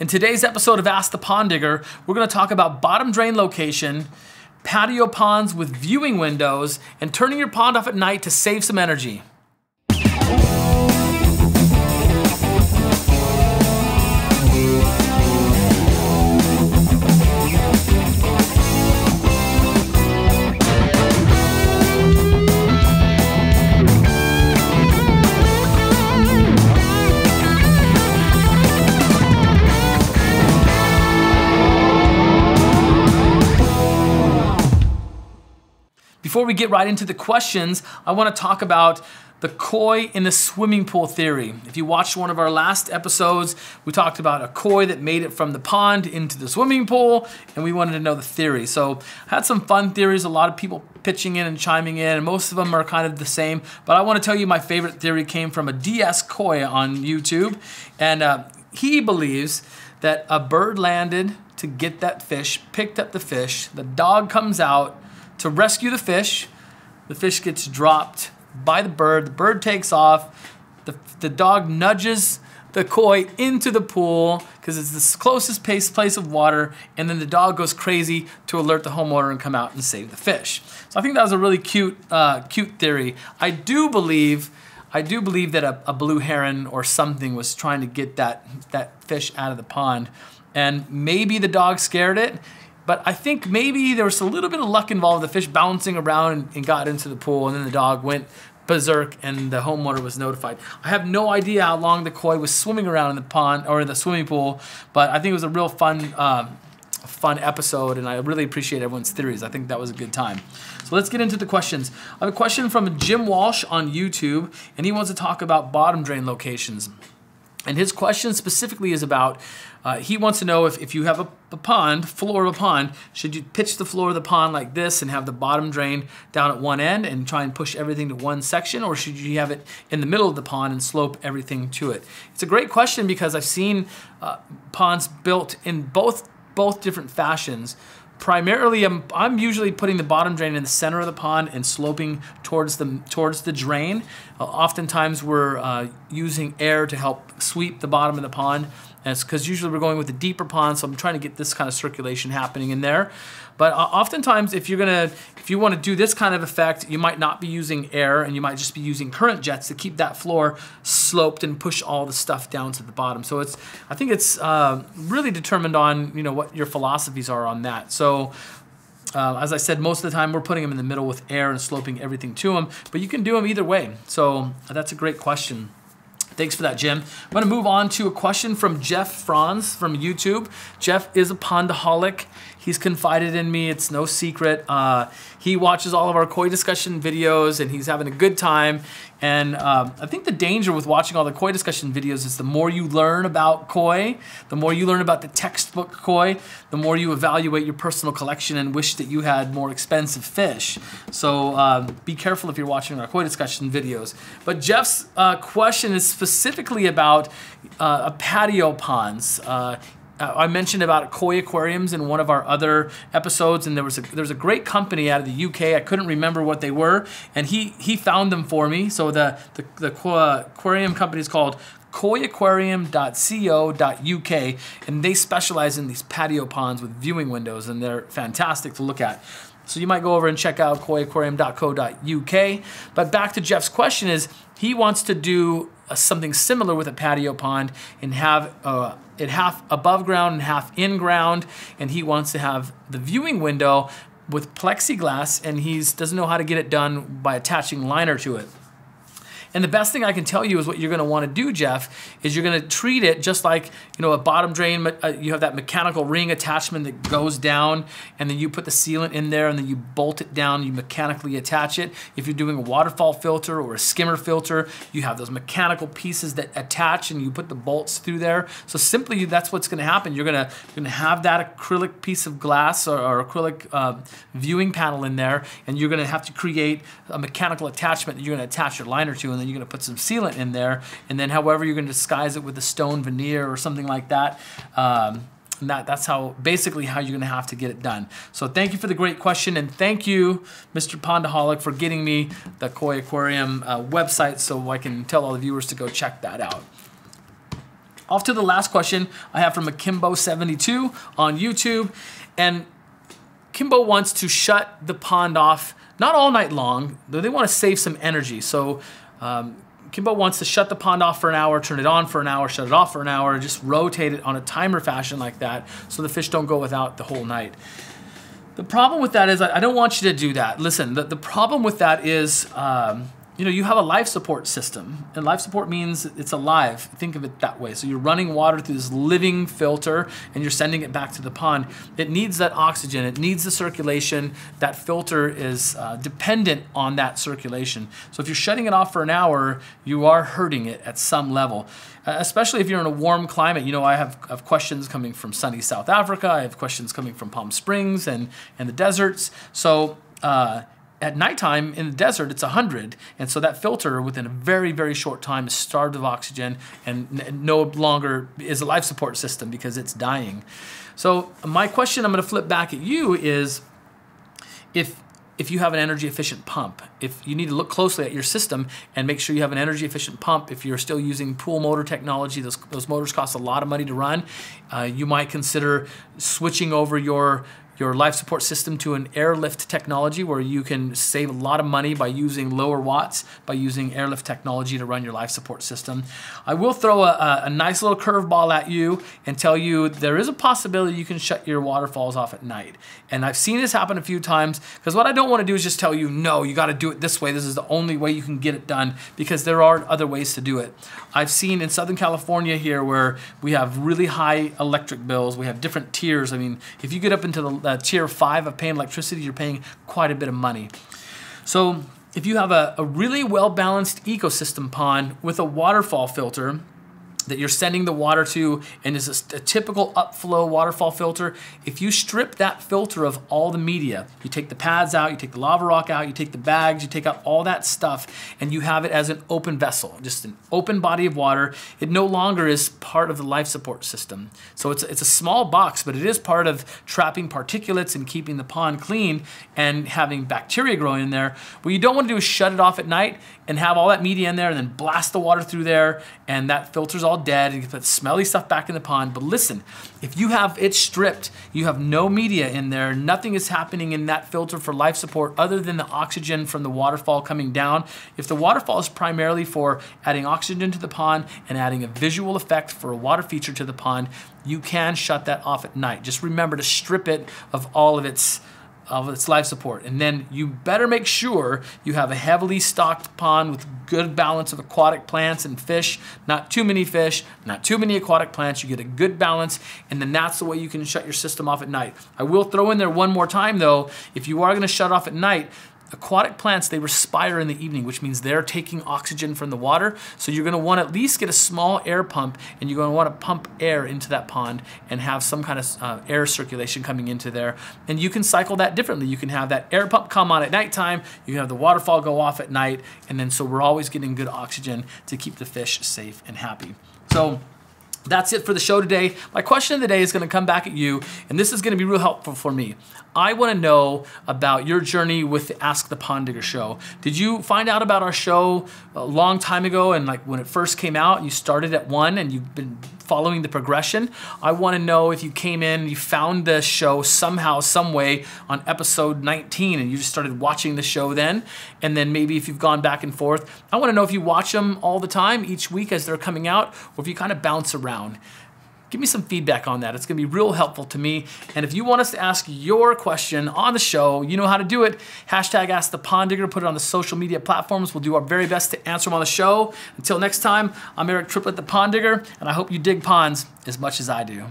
In today's episode of Ask the Pond Digger, we're going to talk about bottom drain location, patio ponds with viewing windows, and turning your pond off at night to save some energy. Before we get right into the questions, I want to talk about the koi in the swimming pool theory. If you watched one of our last episodes, we talked about a koi that made it from the pond into the swimming pool, and we wanted to know the theory. So I had some fun theories, a lot of people pitching in and chiming in, and most of them are kind of the same. But I want to tell you my favorite theory came from a DS Koi on YouTube, and uh, he believes that a bird landed to get that fish, picked up the fish, the dog comes out, to rescue the fish. The fish gets dropped by the bird. The bird takes off. The, the dog nudges the koi into the pool because it's the closest place, place of water, and then the dog goes crazy to alert the homeowner and come out and save the fish. So I think that was a really cute, uh, cute theory. I do believe, I do believe that a, a blue heron or something was trying to get that that fish out of the pond, and maybe the dog scared it but I think maybe there was a little bit of luck involved. The fish bouncing around and, and got into the pool, and then the dog went berserk, and the homeowner was notified. I have no idea how long the koi was swimming around in the pond or in the swimming pool, but I think it was a real fun. Um, fun episode, and I really appreciate everyone's theories. I think that was a good time. So let's get into the questions. I have a question from Jim Walsh on YouTube, and he wants to talk about bottom drain locations. And his question specifically is about uh, he wants to know if, if you have a, a, pond, floor of a pond, should you pitch the floor of the pond like this and have the bottom drain down at one end and try and push everything to one section, or should you have it in the middle of the pond and slope everything to it? It's a great question because I've seen uh, ponds built in both both different fashions primarily I'm, I'm usually putting the bottom drain in the center of the pond and sloping towards the towards the drain. Uh, oftentimes we're uh, using air to help sweep the bottom of the pond it's because usually we're going with a deeper pond, so I'm trying to get this kind of circulation happening in there. But uh, oftentimes, if you're gonna, if you want to do this kind of effect, you might not be using air, and you might just be using current jets to keep that floor sloped and push all the stuff down to the bottom. So it's, I think it's uh, really determined on you know what your philosophies are on that. So. Uh, as I said, most of the time we're putting them in the middle with air and sloping everything to them, but you can do them either way. So that's a great question. Thanks for that, Jim. I'm going to move on to a question from Jeff Franz from YouTube. Jeff is a pondaholic. He's confided in me. It's no secret. Uh, he watches all of our koi discussion videos and he's having a good time. And um, I think the danger with watching all the koi discussion videos is the more you learn about koi, the more you learn about the textbook koi, the more you evaluate your personal collection and wish that you had more expensive fish. So um, be careful if you're watching our koi discussion videos. But Jeff's uh, question is specifically about uh, patio ponds. Uh, I mentioned about koi aquariums in one of our other episodes, and there was a there was a great company out of the UK. I couldn't remember what they were, and he he found them for me. So the the, the aquarium company is called koiaquarium.co.uk, and they specialize in these patio ponds with viewing windows, and they're fantastic to look at. So you might go over and check out koiaquarium.co.uk. But back to Jeff's question is he wants to do uh, something similar with a patio pond and have uh, it half above ground and half in ground. And he wants to have the viewing window with plexiglass and he doesn't know how to get it done by attaching liner to it. And the best thing I can tell you is what you're going to want to do, Jeff, is you're going to treat it just like you know a bottom drain. Uh, you have that mechanical ring attachment that goes down, and then you put the sealant in there, and then you bolt it down. You mechanically attach it. If you're doing a waterfall filter or a skimmer filter, you have those mechanical pieces that attach, and you put the bolts through there. So simply, that's what's going to happen. You're going to you're going to have that acrylic piece of glass or, or acrylic uh, viewing panel in there, and you're going to have to create a mechanical attachment that you're going to attach your liner to, then you're going to put some sealant in there, and then however you're going to disguise it with a stone veneer or something like that. Um, that, that's how basically how you're going to have to get it done. So thank you for the great question, and thank you, Mr. Pondaholic, for getting me the Koi Aquarium uh, website so I can tell all the viewers to go check that out. Off to the last question I have from Akimbo72 on YouTube. And Kimbo wants to shut the pond off, not all night long, though they want to save some energy. So um, Kimbo wants to shut the pond off for an hour, turn it on for an hour, shut it off for an hour, just rotate it on a timer fashion like that so the fish don't go without the whole night. The problem with that is I don't want you to do that. Listen, the, the problem with that is um, you know, you have a life support system, and life support means it's alive. Think of it that way. So you're running water through this living filter, and you're sending it back to the pond. It needs that oxygen. It needs the circulation. That filter is uh, dependent on that circulation. So if you're shutting it off for an hour, you are hurting it at some level. Uh, especially if you're in a warm climate. You know, I have, have questions coming from sunny South Africa. I have questions coming from Palm Springs and and the deserts. So. Uh, at nighttime in the desert, it's 100. And so that filter, within a very, very short time, is starved of oxygen and no longer is a life support system because it's dying. So, my question I'm going to flip back at you is if if you have an energy efficient pump, if you need to look closely at your system and make sure you have an energy efficient pump, if you're still using pool motor technology, those, those motors cost a lot of money to run, uh, you might consider switching over your your life support system to an airlift technology where you can save a lot of money by using lower watts, by using airlift technology to run your life support system. I will throw a, a nice little curveball at you and tell you there is a possibility you can shut your waterfalls off at night. And I've seen this happen a few times because what I don't want to do is just tell you, no, you got to do it this way. This is the only way you can get it done because there are other ways to do it. I've seen in Southern California here where we have really high electric bills. We have different tiers. I mean, if you get up into the uh, tier five of paying electricity, you're paying quite a bit of money. So if you have a, a really well-balanced ecosystem pond with a waterfall filter, that you're sending the water to and is a, a, typical upflow waterfall filter, if you strip that filter of all the media, you take the pads out, you take the lava rock out, you take the bags, you take out all that stuff, and you have it as an open vessel, just an open body of water, it no longer is part of the life support system. So it's, it's a small box, but it is part of trapping particulates and keeping the pond clean and having bacteria growing in there. What you don't want to do is shut it off at night and have all that media in there and then blast the water through there and that filter's all dead and you put smelly stuff back in the pond. But listen, if you have it stripped, you have no media in there, nothing is happening in that filter for life support other than the oxygen from the waterfall coming down. If the waterfall is primarily for adding oxygen to the pond and adding a visual effect for a water feature to the pond, you can shut that off at night. Just remember to strip it of all of its of its life support. And then you better make sure you have a heavily stocked pond with good balance of aquatic plants and fish, not too many fish, not too many aquatic plants. You get a good balance, and then that's the way you can shut your system off at night. I will throw in there one more time though, if you are gonna shut off at night, Aquatic plants, they respire in the evening, which means they're taking oxygen from the water. So you're gonna wanna at least get a small air pump and you're gonna wanna pump air into that pond and have some kind of uh, air circulation coming into there. And you can cycle that differently. You can have that air pump come on at nighttime, you can have the waterfall go off at night, and then so we're always getting good oxygen to keep the fish safe and happy. So that's it for the show today. My question of the day is going to come back at you, and this is going to be real helpful for me. I want to know about your journey with the Ask the Pond Digger show. Did you find out about our show a long time ago and like when it first came out, you started at one and you've been following the progression? I want to know if you came in, you found the show somehow, some way on episode 19 and you just started watching the show then, and then maybe if you've gone back and forth. I want to know if you watch them all the time each week as they're coming out or if you kind of bounce around give me some feedback on that. It's gonna be real helpful to me. And if you want us to ask your question on the show, you know how to do it. Hashtag Ask the Pond Digger, put it on the social media platforms. We'll do our very best to answer them on the show. Until next time, I'm Eric Triplett, the Pond Digger, and I hope you dig ponds as much as I do.